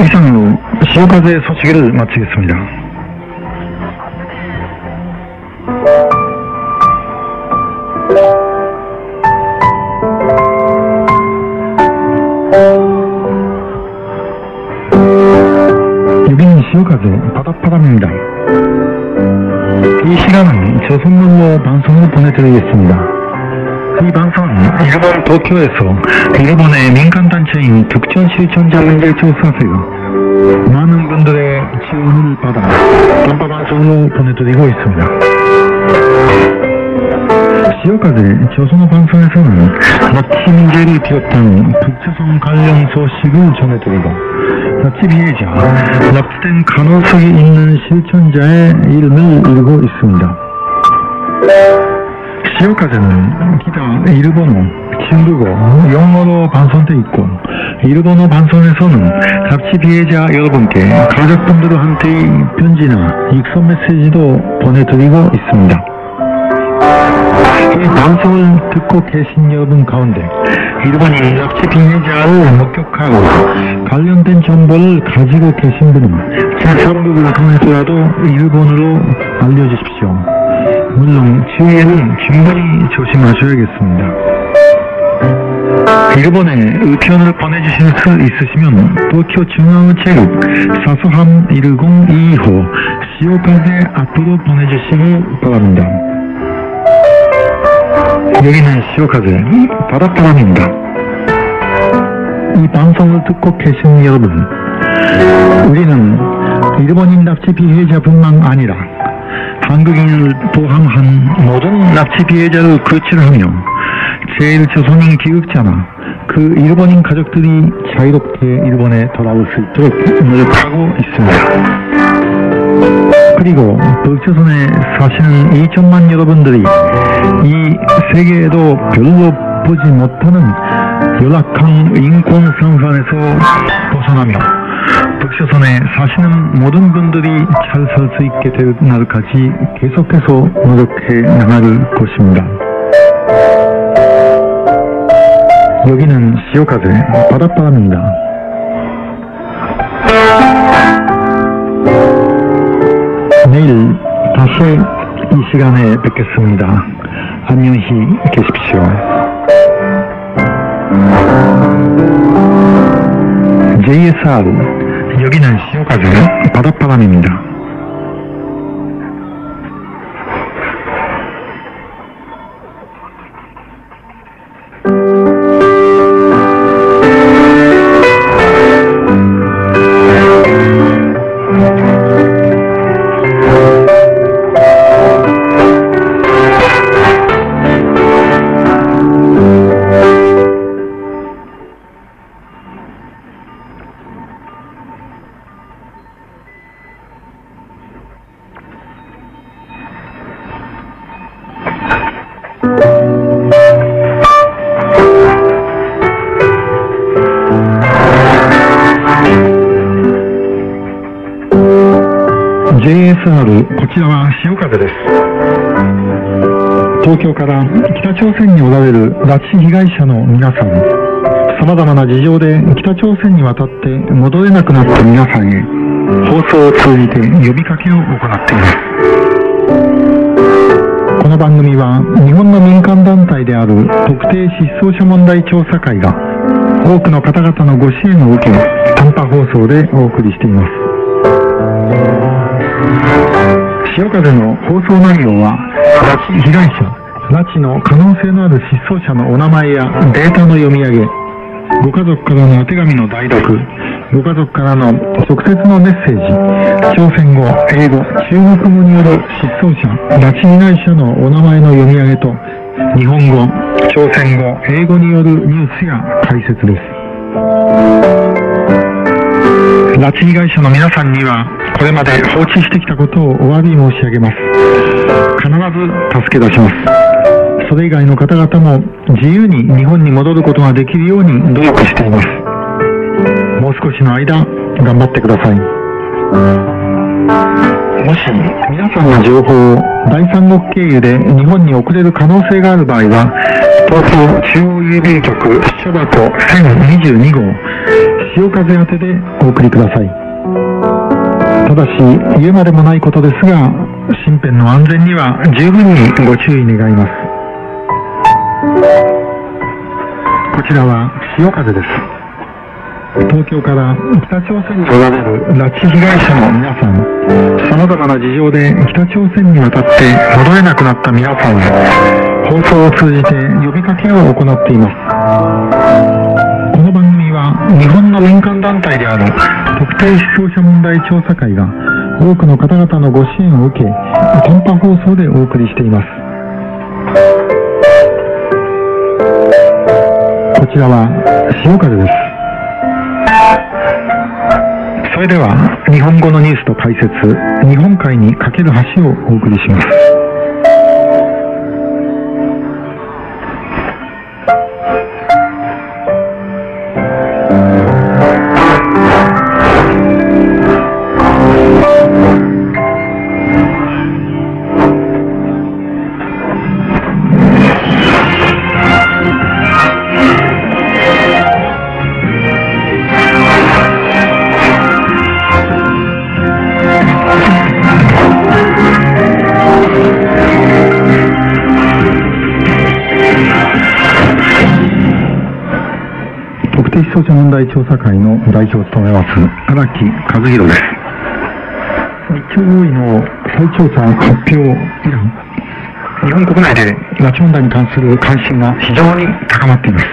이상으로 시어가제 소식을 마치겠습니다. 여기는 시어가제 바닷바람입니다. 이 시간은 저 선물로 방송을 보내드리겠습니다. 이 방송은 일본 도쿄에서 일본의 민간단체인 득전실천자 연결조사세가 많은 분들의 지원을 받아 단파방송으로 보내드리고 있습니다. 지역까지 조선어 방송에서는 문제를 비롯한 북조선 관련 소식을 전해드리고 납치 피해자, 납치된 가능성이 있는 실천자의 이름을 읽고 있습니다. 시어까지는 기타 일본어, 중국어, 영어로 방송돼 있고 일본어 방송에서는 납치 피해자 여러분께 가족분들한테 편지나 익선 메시지도 보내드리고 있습니다. 이 방송을 듣고 계신 여러분 가운데 일본인 납치 피해자를 목격하고 관련된 정보를 가지고 계신 분은 제3부를 통해서라도 일본어로 알려주십시오. 물론 주위에는 충분히 조심하셔야겠습니다. 일본에 의견을 보내주실 수 있으시면 도쿄 중앙우체국 사소함 1025 시오카제 앞으로 보내주시기 바랍니다. 여기는 시오카제 바닷바람입니다. 이 방송을 듣고 계신 여러분, 우리는 일본인 납치 피해자뿐만 아니라 한국인을 포함한 모든 납치 피해자를 구출하며 제1조선인 기극자나 그 일본인 가족들이 자유롭게 일본에 돌아올 수 있도록 노력하고 있습니다. 그리고 북조선에 사시는 2천만 여러분들이 이 세계에도 별로 보지 못하는 열악한 인권 상산에서 벗어나며 북조선에 사시는 모든 분들이 잘 살 수 있게 될 날까지 계속해서 노력해 나갈 것입니다. 여기는 시오카제 바닷바람입니다. 내일 다시 이 시간에 뵙겠습니다. 안녕히 계십시오. JSR 여기는 시오카제 바닷바람입니다. JSR こちらは潮風です。東京から北朝鮮におられる拉致被害者の皆さん様々な事情で北朝鮮に渡って戻れなくなった皆さんへ放送を通じて呼びかけを行っています。この番組は日本の民間団体である特定失踪者問題調査会が多くの方々のご支援を受け短波放送でお送りしています。潮風の放送内容は拉致被害者拉致の可能性のある失踪者のお名前やデータの読み上げご家族からのお手紙の代読ご家族からの直接のメッセージ朝鮮語英語中国語による失踪者拉致被害者のお名前の読み上げと日本語朝鮮語英語によるニュースや解説です。拉致被害者の皆さんにはこれまで放置してきたことをお詫び申し上げます。必ず助け出します。それ以外の方々も自由に日本に戻ることができるように努力しています。もう少しの間頑張ってください。もし皆さんの情報を第三国経由で日本に送れる可能性がある場合は東京中央郵便局支所箱1022号潮風宛てでお送りください。ただし言うまでもないことですが身辺の安全には十分にご注意願います。こちらは潮風です。東京から北朝鮮におられる拉致被害者の皆さん様々な事情で北朝鮮に渡って戻れなくなった皆さん放送を通じて呼びかけを行っています。この番組は日本の民間団体である特定失踪者問題調査会が多くの方々のご支援を受け短波放送でお送りしています。こちらは潮風です。それでは日本語のニュースと解説日本海に架ける橋をお送りします。特定失踪者問題調査会の代表を務めます荒木和弘です。日朝合意の再調査発表以来日本国内で拉致問題に関する関心が非常に高まっています